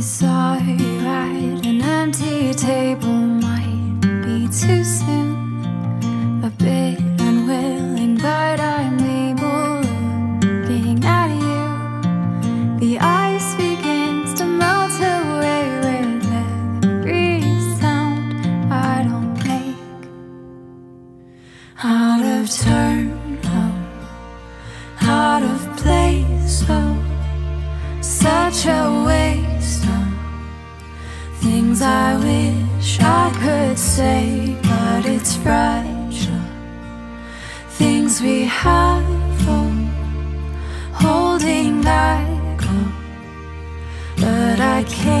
I saw you at an empty table. Might be too soon, a bit unwilling, but I'm able. Looking at you, the ice begins to melt away with every sound I don't make. Out of turn, oh, out of place, oh fragile. Things we have, oh, holding back, oh, but I can't,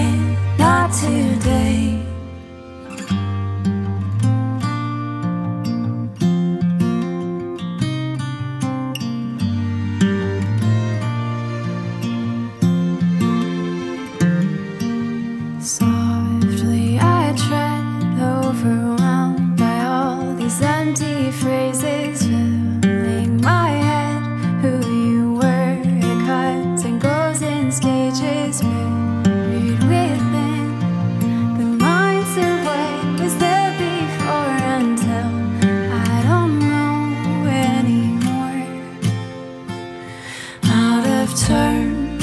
empty phrases filling my head. Who you were, it comes and goes in stages. Buried within the minds of what was there before until I don't know anymore. Out of turn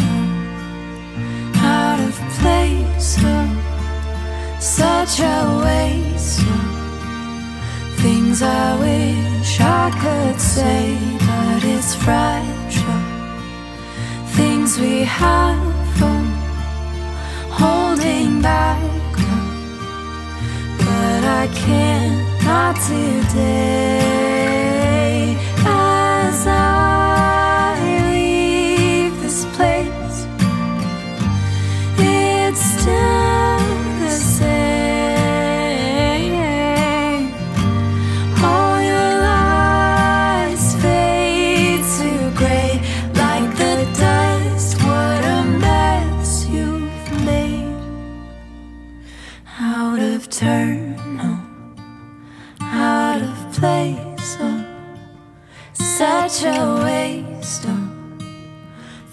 out of place. Oh, such a waste. Oh, things I wish I could say, but it's fragile. Things we have, oh, holding back. But I can't, not today. Of turn, out of place, oh, such a waste, oh.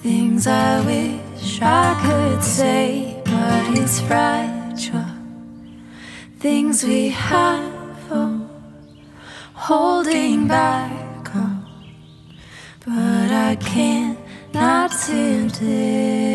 Things I wish I could say, but it's fragile. Things we have, oh, holding back, oh, but I can't, not today.